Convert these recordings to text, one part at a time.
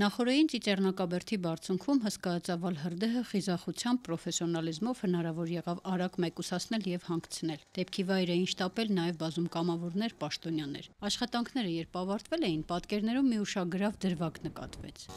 Նախորդին Ծիծեռնակաբերդի բարձունքում հսկայածավալ հրդեհը խիզախությամբ, պրոֆեսիոնալիզմով հնարավոր եղավ արագ մեկուսացնել եւ հանգցնել։ Դեպքի վայր էին շտապել նաեւ բազում կամավորներ, պաշտոնյաներ։ Աշխատանքները երբ ավարտվել էին, պատկերներում մի ուշագրավ դրվագ նկատվեց։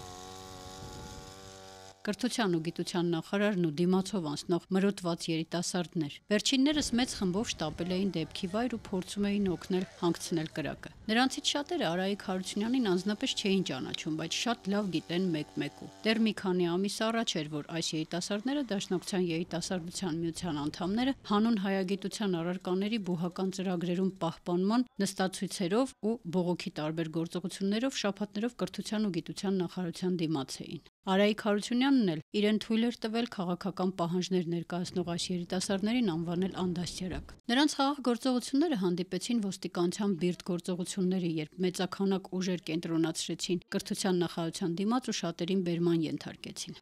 Կրթության ու գիտության նախարարն ու դիմացով անցնող մրոտված երիտասարդներ։ Վերջիններս մեծ խմբով շտապել էին դեպքի վայր ու փորձում էին օգնել հանգցնել կրակը։ Նրանցից շատերը Արայիկ Հարությունյանին անձնապես չէին ճանաչում, բայց շատ լավ գիտեն մեկ-մեկու։ Դեռ մի քանի ամիս առաջ էր, որ այս երիտասարդները Դաշնակցության երիտասարդության միության անդամները հանուն հայագիտության առարկաների բուհական ծրագրերում պահպանման նստացույցերով ու բողոքի տարբեր գործողություններով շփաթներով կրթության ու գիտության նախարարության դիմաց էին։ Արայիկ Հարությունյանն էլ իրեն թույլ էր տվել քաղաքական պահանջներ ներկայացնող այս երիտասարդներին անվանել անդաստիարակ։ Նրանց խաղաղ գործողությունները հանդիպեցին ոստիկանության բիրտ գործողությունների, երբ մեծաքանակ ուժեր կենտրոնացրեցին կրթության նախարարության դիմաց ու շատերին բերման ենթարկեցին։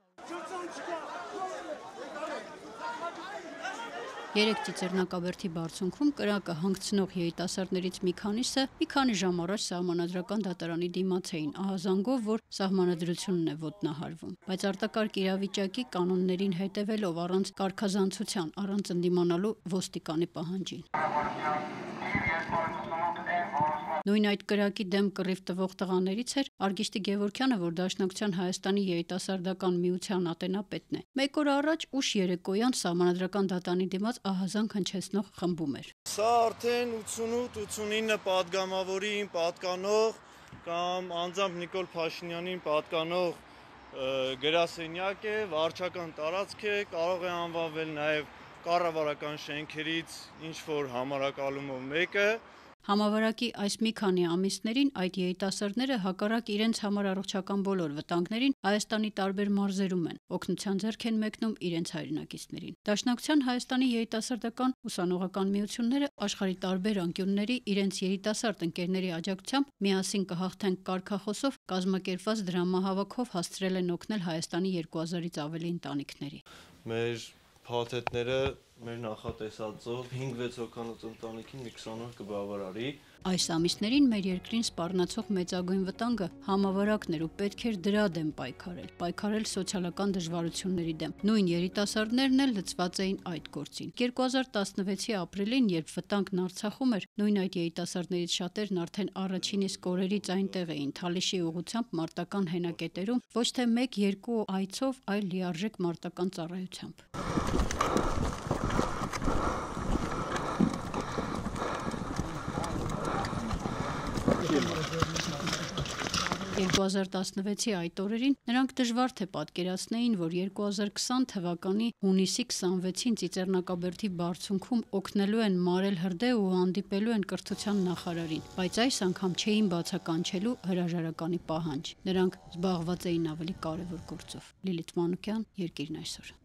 Երեք Ծիծեռնակաբերդի բարձունքում կրակը հանգցնող երիտասարդներից մի քանիսը մի քանի ժամ առաջ սահմանադրական դատարանի դիմաց էին ահազանգով, որ սահմանադրությունն է ոտնահարվում, բայց արտակարգ իրավիճակի կանոններին հետևելով առանց կարգազանցության, առանց ընդդիմանալու ոստիկանի պահանջին։ Նույն այդ կրակի դեմ կռիվ տվող տղաներից էր Արգիշտի Գևորքյանը, որ Դաշնակցության Հայաստանի երիտասարդական միության ատենապետն է։ Մեկ օր առաջ ուշ երեկոյան համանդրական դատանի դիմաց ահազանգ հնչեցնող խմբում էր։ Սա արդեն 88-89 падգամավորին պատկանող կամ անձամբ Նիկոլ Փաշինյանին պատկանող գրասենյակ է, վարչական տարածք է, կարող է անվանվել նաև կառավարական շենքերից ինչ որ համարակալումով մեկը, Համավարակի այս մի քանի ամիսներին այդ երիտասարդները հակառակ իրենց համար առողջական բոլոր վտանգներին Հայաստանի տարբեր մարզերում են, օգնության ձեռք են մեկնում իրենց հայրենակիցներին։ Դաշնակցության Հայաստանի երիտասարդական ուսանողական միությունները աշխարի տարբեր անկյունների իրենց երիտասարդ ընկերների աջակցությամբ միասին կհաղթենք կարգախոսով կազմակերպված դրամահավաքով հասցրել են օգնել Հայաստանի 2000-ից ավելի ընտանիքների։ Մեր փաթեթները մեր նախատեսածով 5-6 հոգանոց ընտանիքին մի 20 օր կբավարարի։ Այս ամիսներին մեր երկրին սպառնացող մեծագույն վտանգը համավարակներ ու պետք էր դրա դեմ պայքարել, պայքարել սոցիալական դժվարությունների դեմ։ Նույն երիտասարդներն էլ լծված էին այդ գործին։ 2016-ի ապրիլին, երբ վտանգն Արցախում էր, նույն այդ երիտասարդներից շատերն արդեն առաջին իսկ օրերից այնտեղ էին Թալիշի ուղությամբ մարտական հենակետերում, ոչ թե 1-2 այցով, այլ լիարժեք մարտական ծառայությամբ։ 2016-ի այդ օրերին նրանք դժվար թե պատկերացնեին, որ 2020 թվականի հունիսի 26-ին Ծիծեռնակաբերդի բարձունքում օգնելու են Մարել Հրդեհ ու հանդիպելու են կրթության նախարարին, բայց այս անգամ չէին բացականչելու հրաժարականի պահանջ։ Նրանք զբաղված էին ավելի կարևոր գործով։ Լիլիթ Մանուկյան, Երկիրն այսօր։